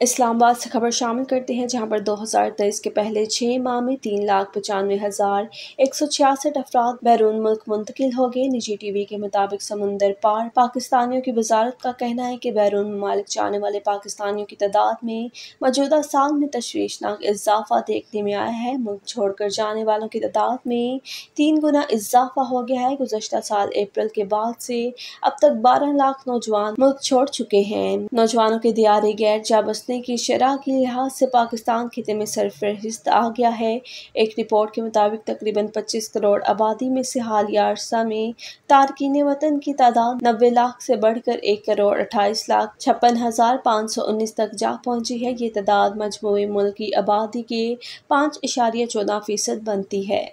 इस्लामाबाद से खबर शामिल करते हैं, जहाँ पर 2023 के पहले छः माह में तीन लाख पचानवे हज़ार एक सौ छियासठ अफराद बैरून मुल्क मुंतकिल हो गए। निजी टीवी के मुताबिक समुंदर पार पाकिस्तानियों की वजारत का कहना है कि बैरून ममालिक जाने वाले पाकिस्तानियों की तादाद में मौजूदा साल में तशवीशनाक इजाफा देखने में आया है। मुल्क छोड़ कर जाने वालों की तादाद में तीन गुना इजाफा हो गया है। गुजशत साल अप्रैल के बाद से अब तक बारह लाख नौजवान मुल्क छोड़ चुके हैं। नौजवानों के दियारे गैर जा बसने की शरह के लिहाज से पाकिस्तान खिते में सरफहरिस्त आ गया है। एक रिपोर्ट के मुताबिक तकरीबन पच्चीस करोड़ आबादी में से हालिया अरसा में तारकिन वतन की तादाद नब्बे लाख से बढ़कर एक करोड़ अट्ठाईस लाख छप्पन हज़ार पाँच सौ उन्नीस तक जा पहुँची है। ये तादाद मजमू मुल्क की आबादी के पाँच इशारिया चौदह फ़ीसद बनती है।